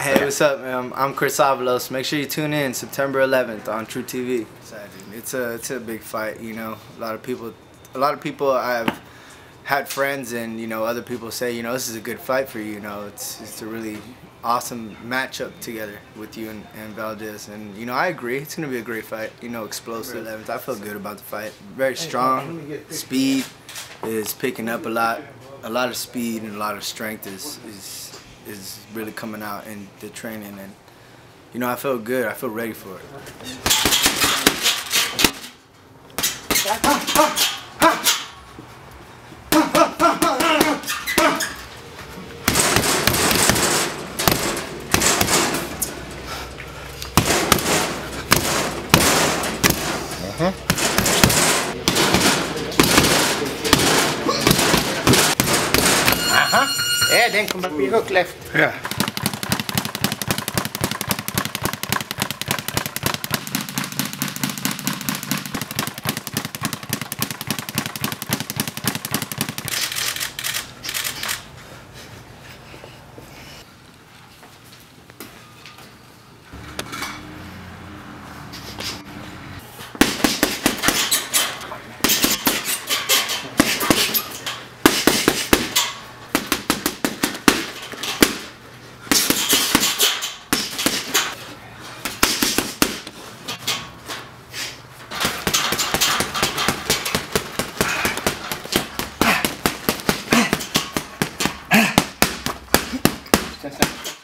Hey, what's up, man? I'm Chris Avalos. Make sure you tune in September 11th on truTV. It's a it's a big fight, you know. A lot of people, a lot of people I've had friends and you know other people say, you know, this is a good fight for you. You know, it's it's a really awesome matchup together with you and, and Valdez. And you know, I agree. It's gonna be a great fight. You know, explosive 11th. I feel good about the fight. Very strong. Speed is picking up a lot. A lot of speed and a lot of strength is is is really coming out in the training and you know I feel good. I feel ready for it. Yeah, Hè, denk omdat we hier ook left. Ja. いらし。